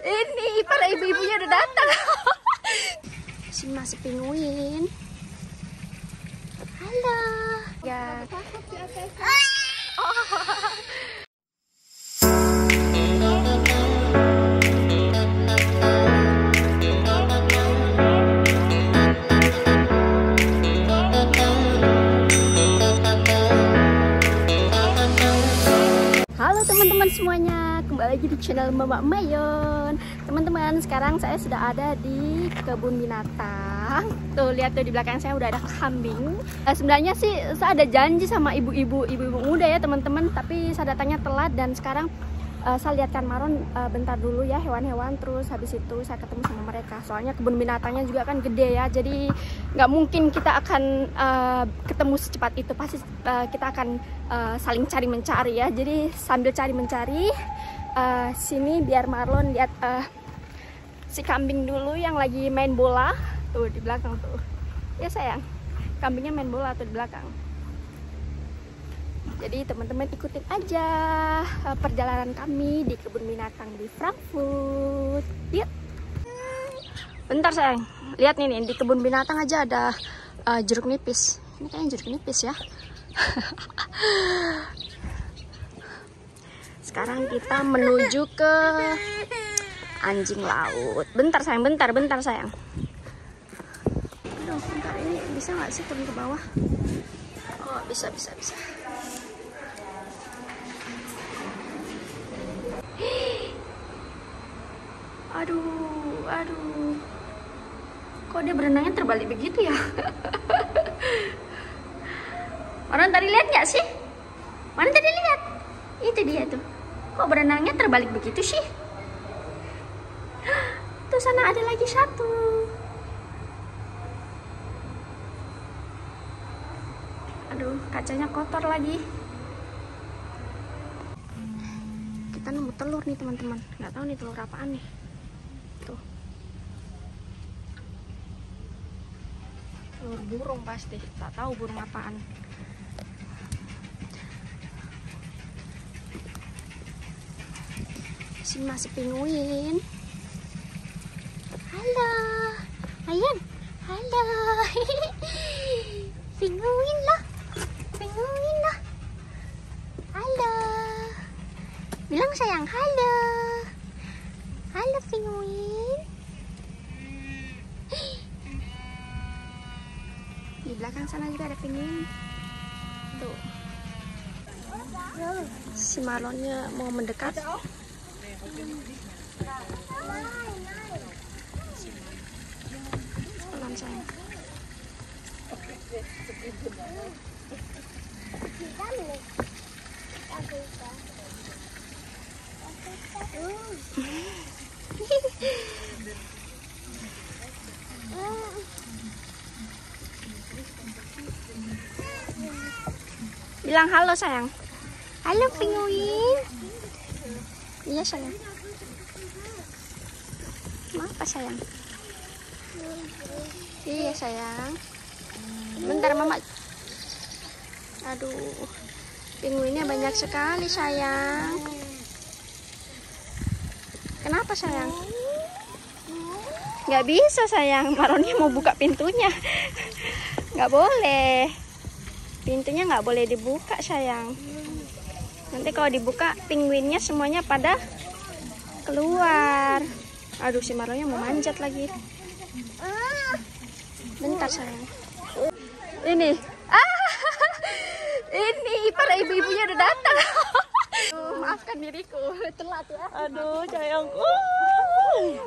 Ini para ibu-ibunya udah datang. si masih penguin. Halo. Ya. Halo teman-teman semuanya, kembali lagi di channel Mama Mayon. Teman-teman, sekarang saya sudah ada di kebun binatang. Tuh lihat tuh di belakang saya udah ada kambing. Eh, sebenarnya sih saya ada janji sama ibu-ibu, ibu-ibu muda ya teman-teman, tapi saya datangnya telat dan sekarang eh, saya lihatkan Maron eh, bentar dulu ya hewan-hewan, terus habis itu saya ketemu sama mereka. Soalnya kebun binatangnya juga kan gede ya, jadi nggak mungkin kita akan eh, ketemu secepat itu. Pasti eh, kita akan eh, saling cari mencari ya. Jadi sambil cari mencari eh, sini biar Marlon lihat eh, si kambing dulu yang lagi main bola tuh di belakang tuh. Ya sayang, kambingnya main bola tuh di belakang. Jadi teman-teman ikutin aja eh, perjalanan kami di kebun binatang di Frankfurt. Yuk. Bentar sayang, lihat nih nih di kebun binatang aja ada eh, jeruk nipis. Ini kayaknya jeruk nipis ya. Sekarang kita menuju ke anjing laut. Bentar sayang, bentar, bentar sayang. Aduh, bentar ini bisa nggak sih turun ke bawah? Oh, bisa, bisa, bisa. Aduh, aduh. Kok dia berenangnya terbalik begitu ya? Orang tadi lihat nggak sih? Mana tadi lihat? Itu dia tuh. Kok berenangnya terbalik begitu sih? Tuh sana ada lagi satu. Aduh, kacanya kotor lagi. Kita nemu telur nih teman-teman. Nggak tahu nih telur apaan nih. Tuh. Telur burung pasti. Tak tahu burung apaan. Si masih penguin. Halo. Ayan. Halo. penguin lah. Penguin lah. Halo. Bilang sayang halo. Halo penguin. Belakang sana juga ada penguin. Tuh. Si Marlonnya mau mendekat. Pelan sayang. Bilang halo sayang. Halo penguin. Iya sayang. Apa sayang? Iya sayang. Bentar mama. Aduh. Penguinnya banyak sekali sayang. Kenapa sayang? Gak bisa sayang. Maronnya mau buka pintunya. Gak boleh. Pintunya nggak boleh dibuka sayang. Nanti kalau dibuka penguinnya semuanya pada keluar. Aduh si Maronya mau manjat lagi. Bentar sayang. Ini. Ah, ini para ibu-ibunya udah datang. Maafkan diriku telat ya. Aduh, sayangku.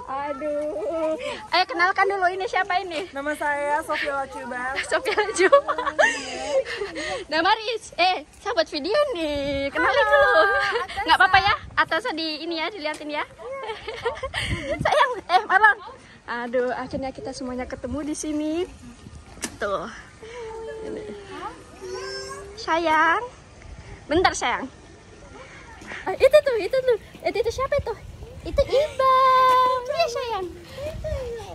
Aduh. Ayo kenalkan dulu ini siapa ini? Nama saya Sofia Lacuban. Sofia Ju. Nah Maris, eh sahabat video nih, kenalin dulu. Nggak apa-apa ya, atasnya di ini ya, dilihatin ya. Sayang, eh Marlon. Aduh, akhirnya kita semuanya ketemu di sini. Tuh. Ini. Sayang. Bentar sayang. Ah, itu tuh, itu tuh. Itu, itu siapa itu? Itu Ibang. Iya sayang.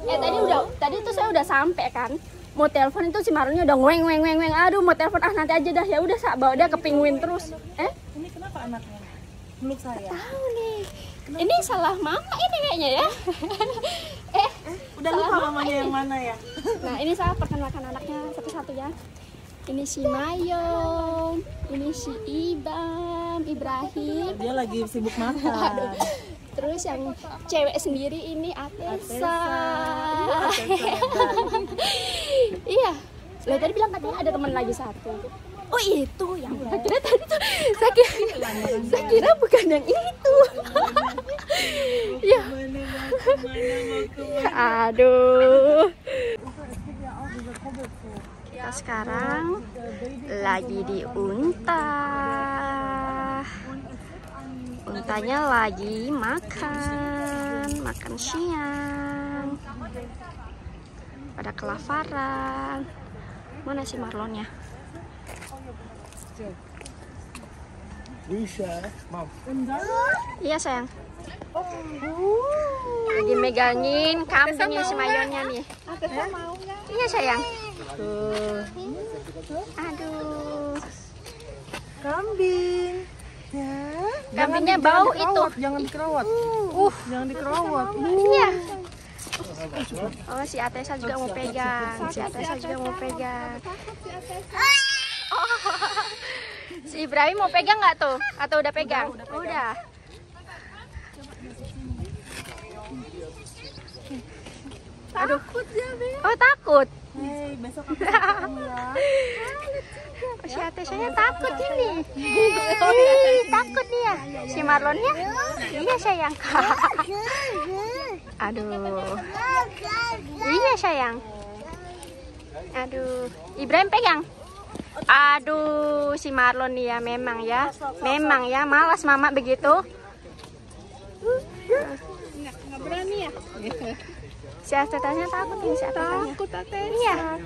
Ya tadi udah, tadi tuh saya udah sampai kan. Mau telepon itu si Marunnya udah ngweng ngweng ngweng ngweng. Aduh mau telepon ah nanti aja dah ya udah sa bawa dia ke penguin terus. Eh? Ini kenapa anaknya? Meluk saya. Tahu nih. Ini salah mama ini kayaknya ya. eh, Udah lupa mamanya yang mana ya? nah ini saya perkenalkan anaknya satu-satu ya. Ini si Mayong, ini si Ibam, Ibrahim. Dia lagi sibuk makan. Terus yang cewek sendiri ini Atesa. iya. Lah tadi bilang katanya ada teman lagi satu. Oh itu yang saya kira tadi tuh saya kira, saya kira bukan yang itu. ya. Aduh. Kita sekarang lagi di unta. Untanya lagi makan, makan siang. Pada kelaparan. Mana si Marlonnya? Bisa, mam. Iya sayang. Lagi megangin kambingnya si Mayonnya nih. Iya sayang. Aduh. Kambing. Ya. Kambingnya bau itu. Jangan dikerawat. Uh, Jangan dikerawat. iya. Oh si Atesa juga mau pegang. Si Atesa juga mau pegang. Oh. Si Ibrahim mau pegang nggak tuh? Atau udah pegang? Udah. Aduh. Oh takut. Hei, besok aku ya. Si Atesanya takut ini. Ih, takut dia. Si Marlonnya? Iya sayang. Aduh. Iya sayang. Aduh. Ibrahim pegang. Aduh, si Marlon nih ya memang ya. Memang ya malas mama begitu. Nggak berani ya? Si Atesanya takut ini si Atesanya. Takut. Iya.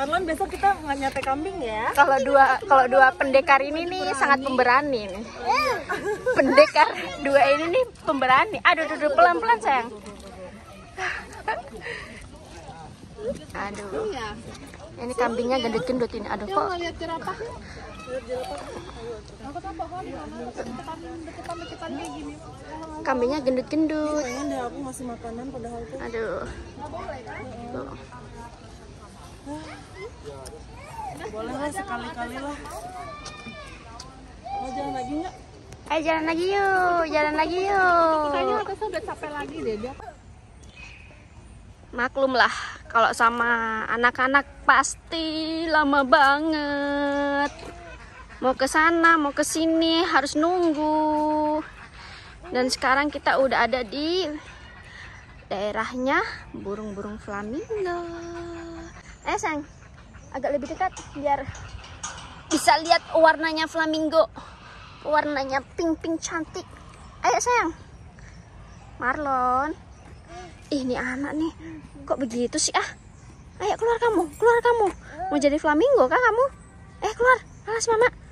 Marlon besok kita nggak nyate kambing ya? Kalau dua kalau dua pendekar ini nih sangat pemberani nih. Pendekar dua ini nih pemberani. Aduh, aduh, pelan-pelan sayang. Aduh. Ini kambingnya gendut-gendut ini. Aduh kok. Kambingnya gendut-gendut. Pengen deh aku ngasih makanan padahal tuh. Aduh. Tuh. Boleh lah sekali-kali lah. Mau jalan lagi nggak? Ayo jalan lagi yuk, jalan lagi yuk. Atasnya udah capek lagi deh dia. Maklum lah, kalau sama anak-anak pasti lama banget. Mau ke sana, mau ke sini harus nunggu. Dan sekarang kita udah ada di daerahnya burung-burung flamingo. Eh, sayang, agak lebih dekat biar bisa lihat warnanya flamingo. Warnanya pink-pink cantik. Ayo, sayang. Marlon. Ini anak nih. Kok begitu sih ah? Ayo keluar kamu, keluar kamu. Mau jadi flamingo kah kamu? Eh, keluar. Alas mama.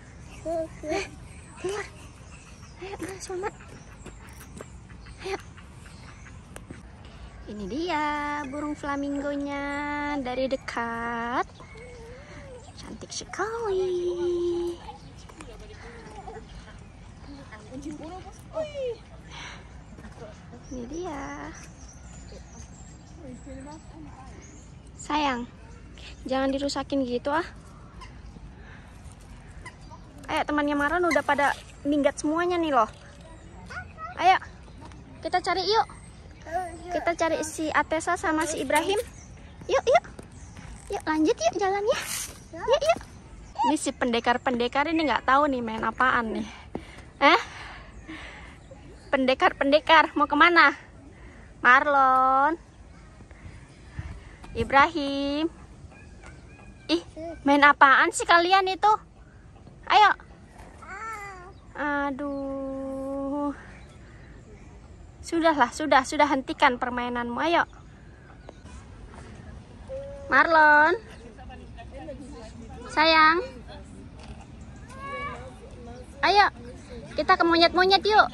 Ini dia burung flamingonya dari dekat. Cantik sekali. Ini dia. Sayang, jangan dirusakin gitu ah. Ayo temannya Maron udah pada minggat semuanya nih loh. Ayo, kita cari yuk. Kita cari si Atesa sama si Ibrahim. Yuk, yuk. Yuk lanjut yuk jalannya. Yuk, yuk. Ini si pendekar-pendekar ini nggak tahu nih main apaan nih. Eh? Pendekar-pendekar mau ke mana? Marlon. Ibrahim. Ih, main apaan sih kalian itu? Ayo. Aduh. Sudahlah, sudah, sudah hentikan permainanmu. Ayo. Marlon. Sayang. Ayo. Kita ke monyet-monyet yuk.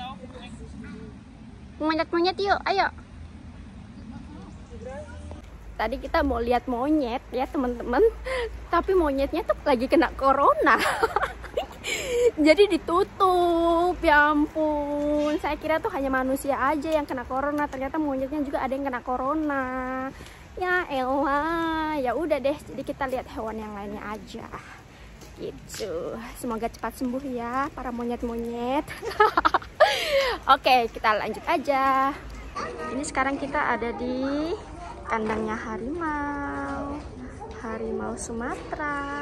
Monyet-monyet yuk. Ayo tadi kita mau lihat monyet ya teman-teman tapi monyetnya tuh lagi kena corona jadi ditutup ya ampun. Saya kira tuh hanya manusia aja yang kena corona. Ternyata monyetnya juga ada yang kena corona. Ya elah ya udah deh. Jadi kita lihat hewan yang lainnya aja. Gitu. Semoga cepat sembuh ya para monyet-monyet. Oke kita lanjut aja. Ini sekarang kita ada di kandangnya harimau. Harimau Sumatera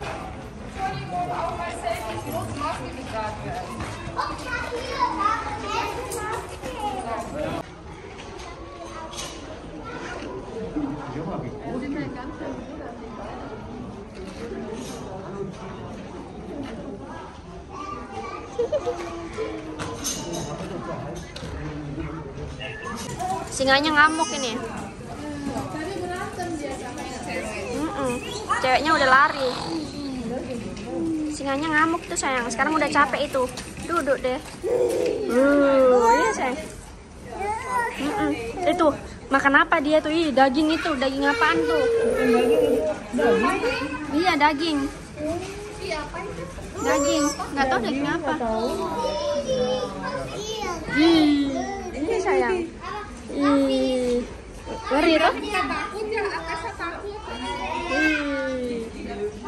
Singanya ngamuk ini. Mm-mm. Ceweknya udah lari. Singanya ngamuk tuh sayang. Sekarang udah capek itu. Duduk deh. Uh, iya sayang. Mm-mm. Itu makan apa dia tuh? Ih, daging itu. Daging apaan tuh? Iya daging. Daging. Nggak tahu daging apa. Ih, ini sayang. Ih, ngeri tuh.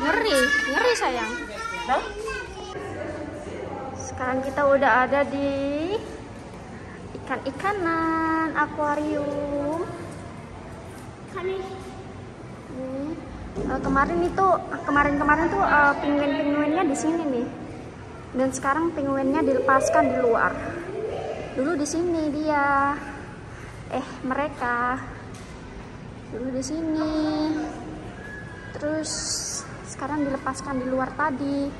Ngeri, ngeri sayang. Sekarang kita udah ada di ikan-ikanan akuarium. Nih. Eh, kemarin itu kemarin-kemarin tuh eh, penguin-penguinnya di sini nih. Dan sekarang penguinnya dilepaskan di luar. Dulu di sini dia. Eh, mereka dulu di sini. Terus sekarang dilepaskan di luar tadi.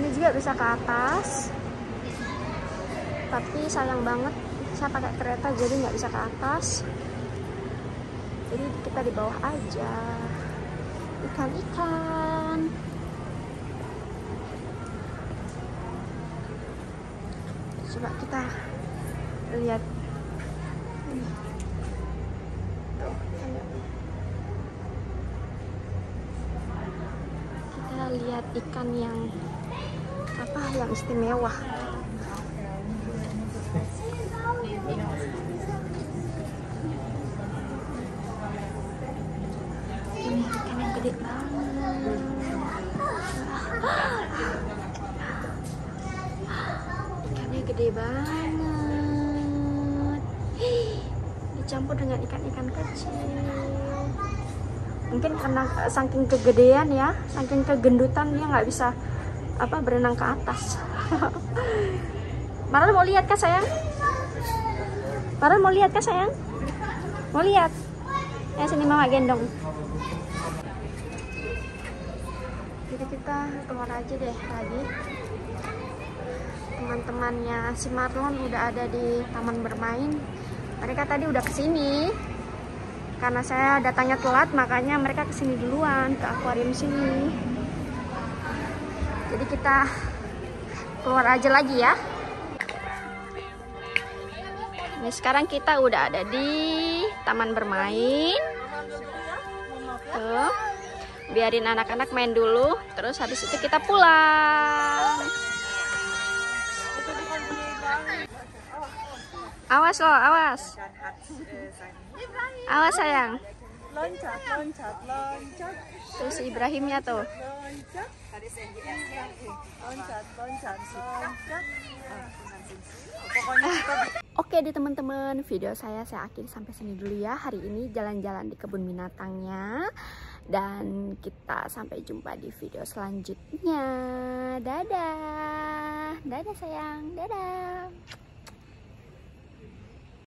Ini juga bisa ke atas. Tapi sayang banget saya pakai kereta jadi nggak bisa ke atas. Jadi kita di bawah aja. Ikan-ikan. Coba kita lihat. Tuh, ayo. Kita lihat ikan yang apa yang istimewa. Ikan yang gede banget. Ikannya gede banget. Dicampur dengan ikan-ikan kecil. Mungkin karena saking kegedean ya, saking kegendutan dia nggak bisa apa berenang ke atas. Marel mau lihat kah sayang? Marel mau lihat kah sayang? Mau lihat? Ya sini mama gendong. Jadi kita keluar aja deh lagi. Teman-temannya si Marlon udah ada di taman bermain. Mereka tadi udah ke sini. Karena saya datangnya telat, makanya mereka ke sini duluan ke akuarium sini. Jadi kita keluar aja lagi ya. Ini sekarang kita udah ada di taman bermain. Tuh. Biarin anak-anak main dulu, terus habis itu kita pulang. Awas loh, awas. Awas sayang. Loncat, loncat, loncat, si Ibrahimnya tuh. loncat. Loncat, loncat, loncat. Kita Oke deh teman-teman, video saya saya akhiri sampai sini dulu ya. Hari ini jalan-jalan di kebun binatangnya. Dan kita sampai jumpa di video selanjutnya. Dadah. Dadah sayang. Dadah.